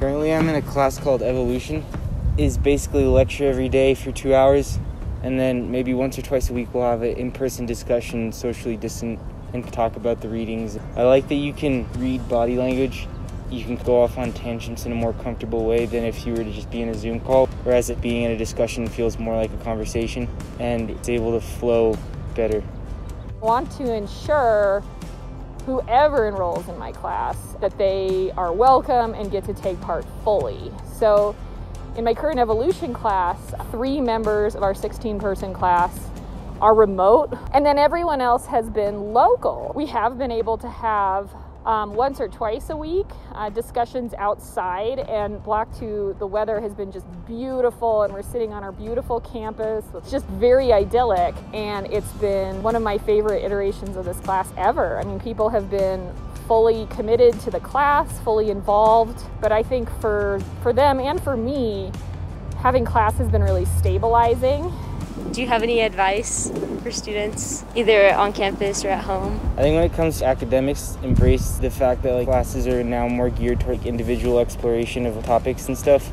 Currently, I'm in a class called Evolution. Is basically a lecture every day for two hours, and then maybe once or twice a week we'll have an in-person discussion, socially distant, and talk about the readings. I like that you can read body language. You can go off on tangents in a more comfortable way than if you were to just be in a Zoom call, whereas it being in a discussion feels more like a conversation, and it's able to flow better. I want to ensure whoever enrolls in my class that they are welcome and get to take part fully. So in my current evolution class, three members of our 16 person class are remote, and then everyone else has been local. We have been able to have um, once or twice a week uh, discussions outside and block 2 the weather has been just beautiful and we're sitting on our beautiful campus. It's just very idyllic and it's been one of my favorite iterations of this class ever. I mean people have been fully committed to the class fully involved but i think for for them and for me having class has been really stabilizing. Do you have any advice for students, either on campus or at home? I think when it comes to academics, embrace the fact that like classes are now more geared toward like, individual exploration of topics and stuff.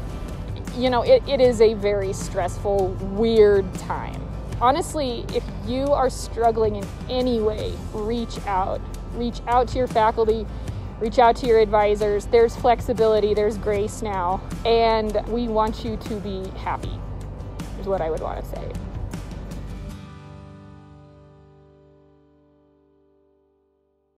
You know, it, it is a very stressful, weird time. Honestly, if you are struggling in any way, reach out. Reach out to your faculty, reach out to your advisors. There's flexibility, there's grace now, and we want you to be happy, is what I would want to say.